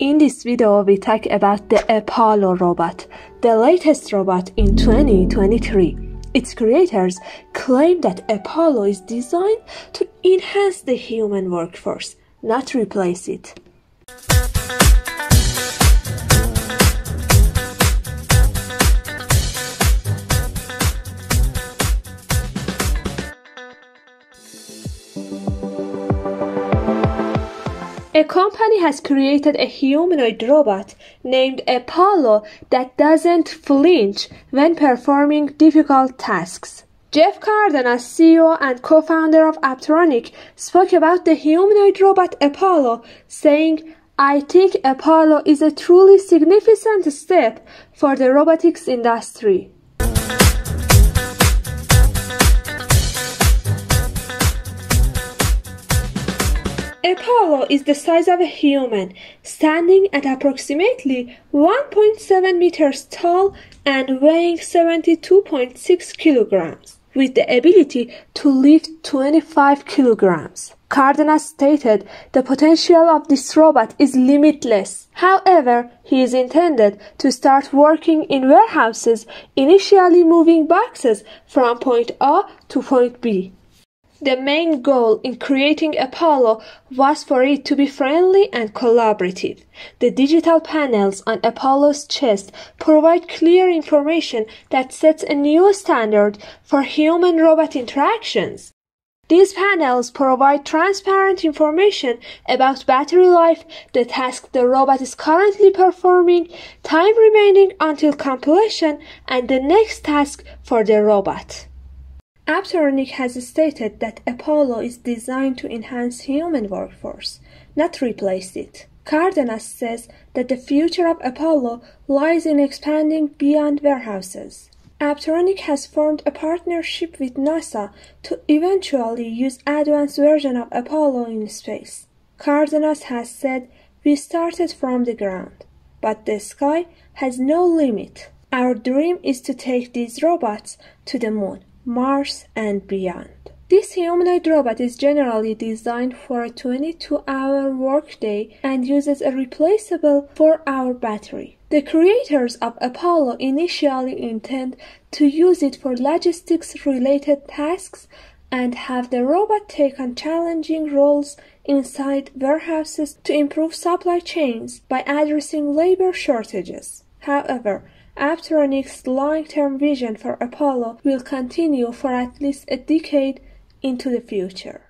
In this video, we talk about the Apollo robot, the latest robot in 2023. Its creators claim that Apollo is designed to enhance the human workforce, not replace it. A company has created a humanoid robot named Apollo that doesn't flinch when performing difficult tasks. Jeff Cardenas, CEO and co-founder of Apptronik, spoke about the humanoid robot Apollo, saying, I think Apollo is a truly significant step for the robotics industry. Apollo is the size of a human, standing at approximately 1.7 meters tall and weighing 72.6 kilograms, with the ability to lift 25 kilograms. Cardenas stated the potential of this robot is limitless. However, he is intended to start working in warehouses, initially moving boxes from point A to point B. The main goal in creating Apollo was for it to be friendly and collaborative. The digital panels on Apollo's chest provide clear information that sets a new standard for human robot interactions. These panels provide transparent information about battery life, the task the robot is currently performing, time remaining until completion, and the next task for the robot. Apptronik has stated that Apollo is designed to enhance human workforce, not replace it. Cardenas says that the future of Apollo lies in expanding beyond warehouses. Apptronik has formed a partnership with NASA to eventually use advanced version of Apollo in space. Cardenas has said, "We started from the ground, but the sky has no limit. Our dream is to take these robots to the moon." Mars, and beyond. This humanoid robot is generally designed for a 22 hour workday and uses a replaceable 4 hour battery. The creators of Apollo initially intend to use it for logistics related tasks and have the robot take on challenging roles inside warehouses to improve supply chains by addressing labor shortages. However, Apptronik's long-term vision for Apollo will continue for at least a decade into the future.